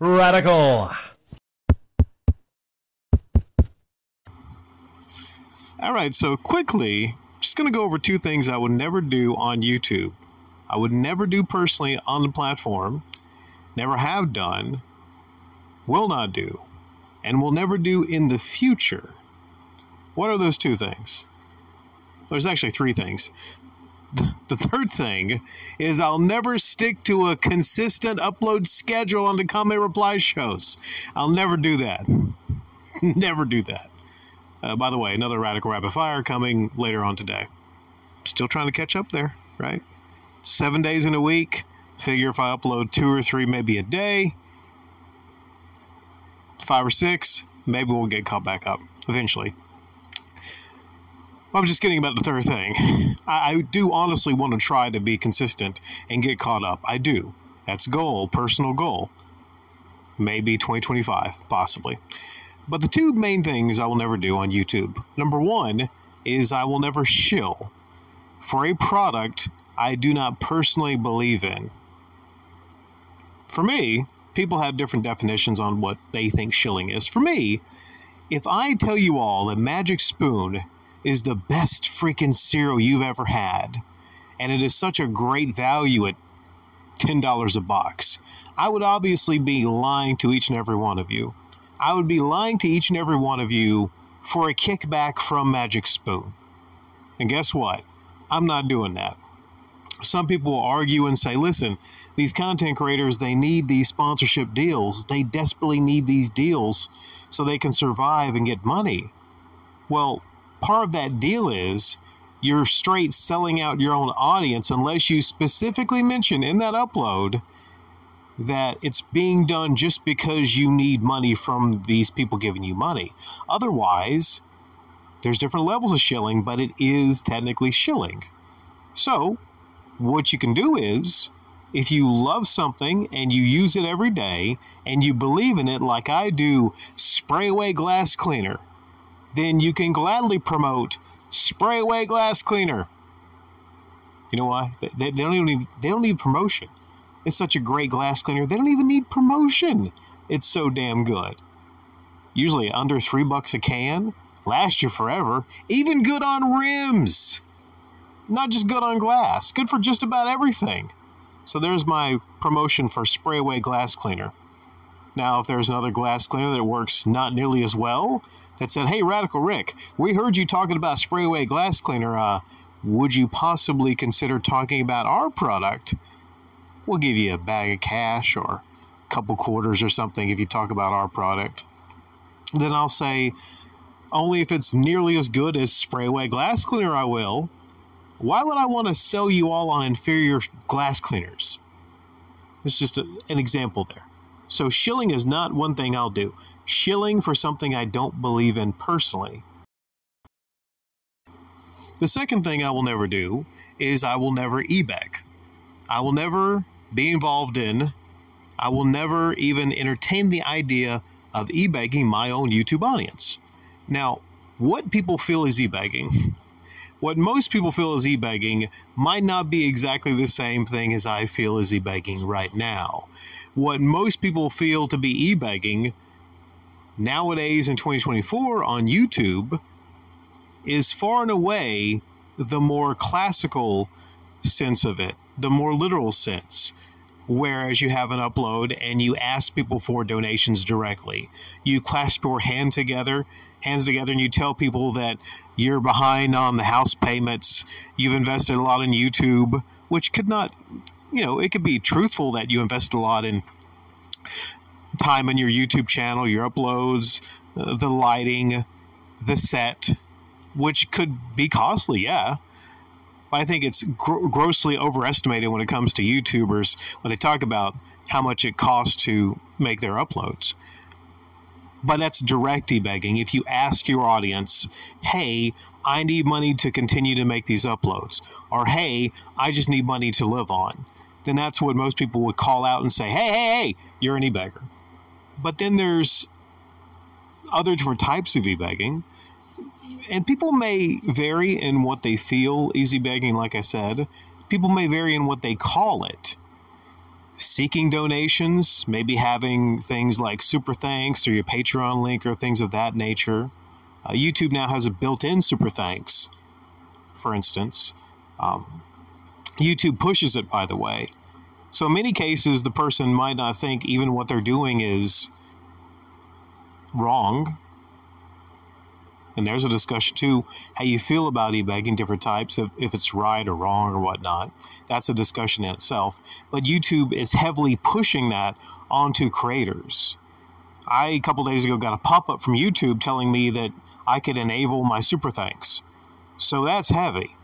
Radical. All right, so quickly, just going to go over two things I would never do on YouTube. I would never do personally on the platform, never have done, will not do, and will never do in the future. What are those two things? There's actually three things. The third thing is I'll never stick to a consistent upload schedule on the comment reply shows. I'll never do that. never do that. Uh, by the way, another Radical Rapid Fire coming later on today. Still trying to catch up there, right? Seven days in a week. Figure if I upload two or three, maybe a day, five or six, maybe we'll get caught back up eventually. I'm just kidding about the third thing. I, I do honestly want to try to be consistent and get caught up. I do. That's goal, personal goal. Maybe 2025, possibly. But the two main things I will never do on YouTube. Number one is I will never shill for a product I do not personally believe in. For me, people have different definitions on what they think shilling is. For me, if I tell you all that Magic Spoon is the best freaking cereal you've ever had, and it is such a great value at $10 a box, I would obviously be lying to each and every one of you. I would be lying to each and every one of you for a kickback from Magic Spoon. And guess what? I'm not doing that. Some people will argue and say, listen, these content creators, they need these sponsorship deals. They desperately need these deals so they can survive and get money. Well, part of that deal is you're straight selling out your own audience unless you specifically mention in that upload that it's being done just because you need money from these people giving you money. Otherwise, there's different levels of shilling, but it is technically shilling. So, what you can do is if you love something and you use it every day and you believe in it like I do, Sprayway glass cleaner then you can gladly promote Sprayway glass cleaner. You know why? They, they, don't even need, they don't need promotion. It's such a great glass cleaner. They don't even need promotion. It's so damn good. Usually under three bucks a can, lasts you forever. Even good on rims. Not just good on glass. Good for just about everything. So there's my promotion for Sprayway glass cleaner. Now, if there's another glass cleaner that works not nearly as well, that said, Hey, Radical Rick, we heard you talking about Sprayway glass cleaner. Uh, would you possibly consider talking about our product? We'll give you a bag of cash or a couple quarters or something if you talk about our product. Then I'll say, only if it's nearly as good as Sprayway glass cleaner, I will. Why would I want to sell you all on inferior glass cleaners? This is just a, an example there. So, shilling is not one thing I'll do shilling for something I don't believe in personally. The second thing I will never do is I will never e-beg. I will never be involved in, I will never even entertain the idea of e-begging my own YouTube audience. Now, what people feel is e-begging, what most people feel is e-begging might not be exactly the same thing as I feel is e-begging right now. What most people feel to be e-begging nowadays in 2024 on YouTube is far and away the more classical sense of it, the more literal sense. Whereas you have an upload and you ask people for donations directly. You clasp your hand together, hands together, and you tell people that you're behind on the house payments. You've invested a lot in YouTube, which could not, you know, it could be truthful that you invest a lot in time on your YouTube channel, your uploads, uh, the lighting, the set, which could be costly, yeah. I think it's gr- grossly overestimated when it comes to YouTubers when they talk about how much it costs to make their uploads. But that's direct begging. If you ask your audience, hey, I need money to continue to make these uploads, or hey, I just need money to live on, then that's what most people would call out and say, hey, hey, hey, you're an e-beggar. But then there's other different types of e-begging. And people may vary in what they feel easy begging, like I said. People may vary in what they call it. seeking donations, maybe having things like super thanks or your Patreon link or things of that nature. Uh, YouTube now has a built in super thanks, for instance. Um, YouTube pushes it, by the way. So, in many cases, the person might not think even what they're doing is wrong. And there's a discussion too how you feel about e-begging, different types of if it's right or wrong or whatnot. That's a discussion in itself. But YouTube is heavily pushing that onto creators. I a couple days ago got a pop-up from YouTube telling me that I could enable my super thanks. So that's heavy.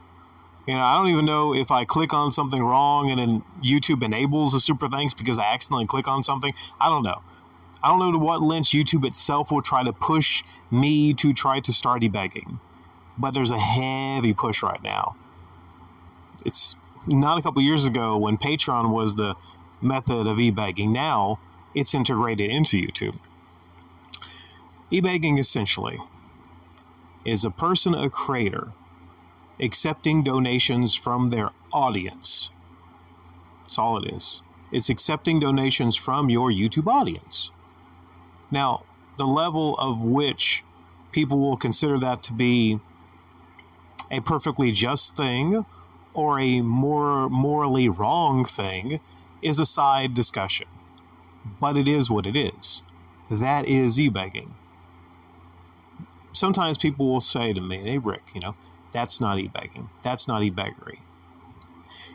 You know, I don't even know if I click on something wrong and then YouTube enables the super thanks because I accidentally click on something. I don't know. I don't know to what lengths YouTube itself will try to push me to try to start e-begging, but there's a heavy push right now. It's not a couple years ago when Patreon was the method of e-begging. Now it's integrated into YouTube. E-begging essentially is a person, a creator, accepting donations from their audience. That's all it is. It's accepting donations from your YouTube audience. Now, the level of which people will consider that to be a perfectly just thing or a more morally wrong thing is a side discussion. But it is what it is. That is e-begging. Sometimes people will say to me, hey, Rick, you know, that's not e-begging. That's not e-beggary.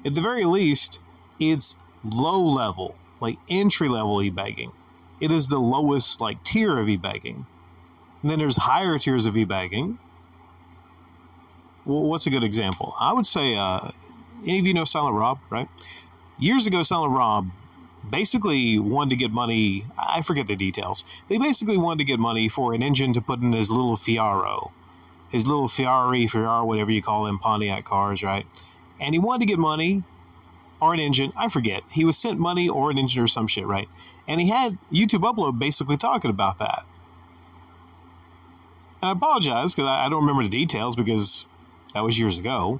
At the very least, it's low level, like entry level e-begging it is the lowest like tier of e-begging. And then there's higher tiers of e-begging. What's a good example? I would say, uh, any of you know Silent Rob, right? Years ago, Silent Rob basically wanted to get money. I forget the details. They basically wanted to get money for an engine to put in his little Fiero, his little Ferrari, Ferrari, whatever you call them, Pontiac cars, right? And he wanted to get money or an engine. I forget. He was sent money or an engine or some shit, right? And he had YouTube Upload basically talking about that. And I apologize because I, I don't remember the details because that was years ago.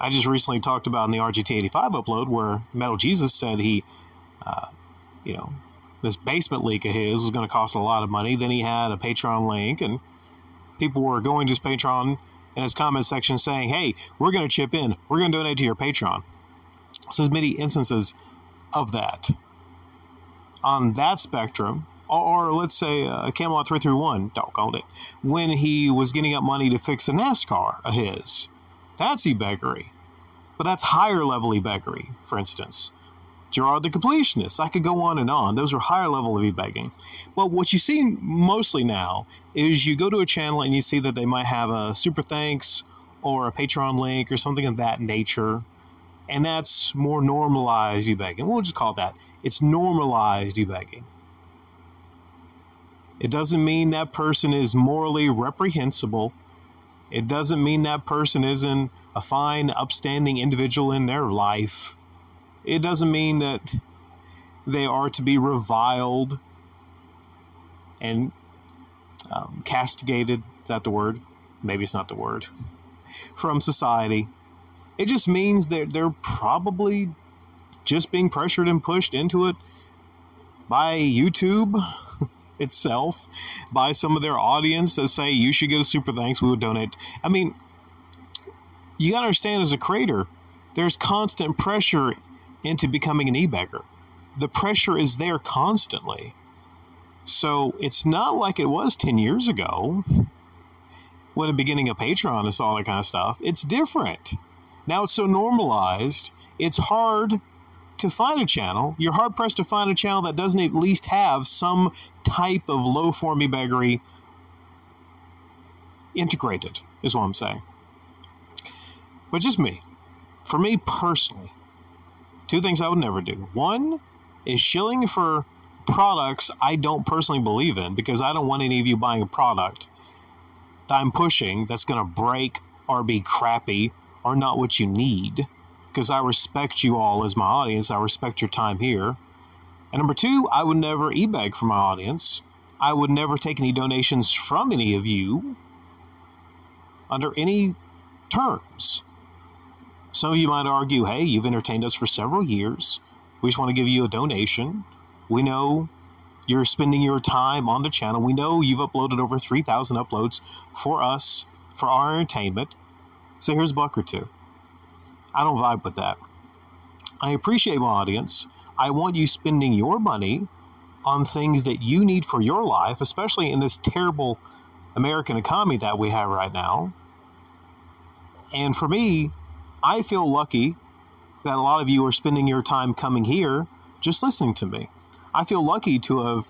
I just recently talked about in the RGT85 upload where Metal Jesus said he, uh, you know, this basement leak of his was going to cost a lot of money. Then he had a Patreon link, and people were going to his Patreon in his comment section saying, "Hey, we're going to chip in. We're going to donate to your Patreon." So there's many instances of that. On that spectrum, or, or let's say uh, Camelot 331, doggone it, when he was getting up money to fix a NASCAR of his. That's e-beggery. But that's higher level e-beggery, for instance. Jirard the Completionist. I could go on and on. Those are higher level of e-begging. Well, what you see mostly now is you go to a channel and you see that they might have a super thanks or a Patreon link or something of that nature and that's more normalized e-begging. We'll just call it that. It's normalized e-begging. It doesn't mean that person is morally reprehensible. It doesn't mean that person isn't a fine, upstanding individual in their life. It doesn't mean that they are to be reviled and um, castigated. Is that the word? Maybe it's not the word. From society. It just means that they're probably just being pressured and pushed into it by YouTube itself, by some of their audience that say you should get a super thanks, we would donate. I mean, you got to understand as a creator, there's constant pressure into becoming an e-beggar. The pressure is there constantly. So it's not like it was 10 years ago when the beginning of Patreon and all that kind of stuff. It's different. Now it's so normalized, it's hard to find a channel. You're hard pressed to find a channel that doesn't at least have some type of low form e-beggery integrated, is what I'm saying. But just me. For me personally, two things I would never do. One is shilling for products I don't personally believe in because I don't want any of you buying a product that I'm pushing that's going to break or be crappy or not what you need because I respect you all as my audience. I respect your time here. And number two, I would never e beg for my audience. I would never take any donations from any of you under any terms. Some of you might argue, hey, you've entertained us for several years. We just want to give you a donation. We know you're spending your time on the channel. We know you've uploaded over 3,000 uploads for us, for our entertainment. So here's a buck or two. I don't vibe with that. I appreciate my audience. I want you spending your money on things that you need for your life, especially in this terrible American economy that we have right now. And for me, I feel lucky that a lot of you are spending your time coming here just listening to me. I feel lucky to have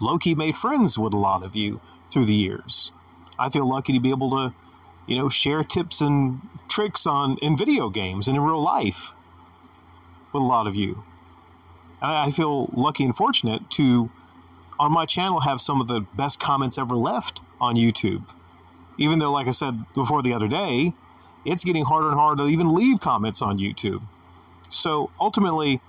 low key made friends with a lot of you through the years. I feel lucky to be able to, you know, share tips and tricks on in video games and in real life with a lot of you. And I feel lucky and fortunate to, on my channel, have some of the best comments ever left on YouTube. Even though, like I said before the other day, it's getting harder and harder to even leave comments on YouTube. So ultimately,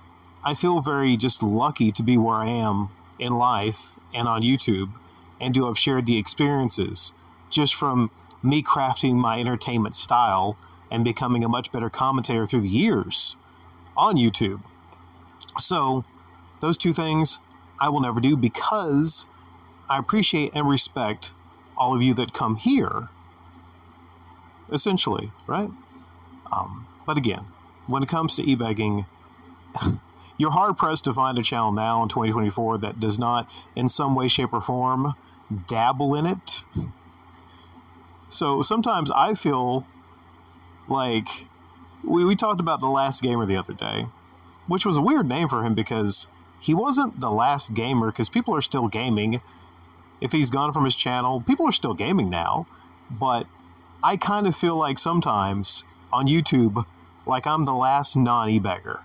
I feel very just lucky to be where I am in life and on YouTube and to have shared the experiences just from me crafting my entertainment style and becoming a much better commentator through the years on YouTube. So, those two things I will never do because I appreciate and respect all of you that come here, essentially, right? Um, but again, when it comes to e begging, you're hard pressed to find a channel now in 2024 that does not, in some way, shape, or form, dabble in it. So sometimes I feel like we, we talked about the last gamer the other day, which was a weird name for him because he wasn't the last gamer because people are still gaming. If he's gone from his channel, people are still gaming now. But I kind of feel like sometimes on YouTube, like I'm the last non beggar.